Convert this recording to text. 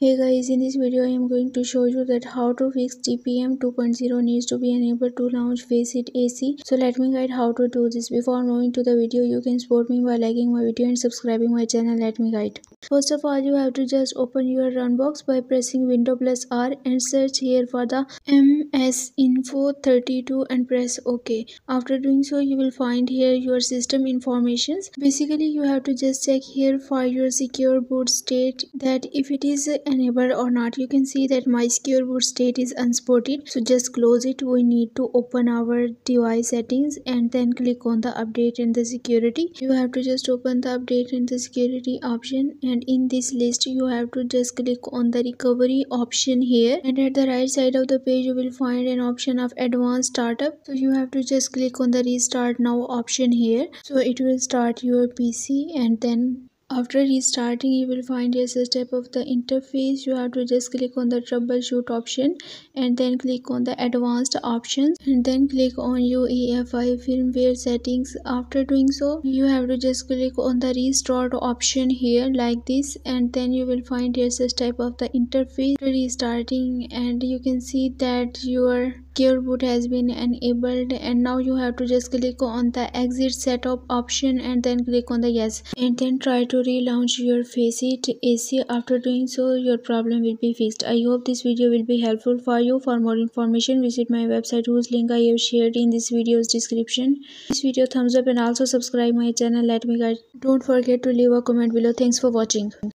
Hey guys, in this video I am going to show you that how to fix TPM 2.0 needs to be enabled to launch Faceit AC. So let me guide how to do this. Before moving to the video, you can support me by liking my video and subscribing my channel. Let me guide. First of all, you have to just open your run box by pressing Window plus R and search here for the MS Info 32 and press OK. After doing so, you will find here your system informations. Basically, you have to just check here for your secure boot state that if it is enabled or not you can see that my secure state is unsupported so just close it. We need to open our device settings and then click on the update and the security. You have to just open the update and the security option. And in this list you have to just click on the recovery option here. And at the right side of the page you will find an option of advanced startup. So you have to just click on the restart now option here. So it will start your pc and then after restarting you will find a step of the interface. You have to just click on the troubleshoot option and then click on the advanced options and then click on UEFI firmware settings. After doing so you have to just click on the restart option here like this and then you will find this type of the interface. Restarting and you can see that your secure boot has been enabled and now you have to just click on the exit setup option and then click on the yes. And then try to relaunch your Faceit AC after doing so your problem will be fixed. I hope this video will be helpful for you. For more information visit my website whose link I have shared in this video's description. This video thumbs up and also subscribe my channel. Let me guide. Don't forget to leave a comment below. Thanks for watching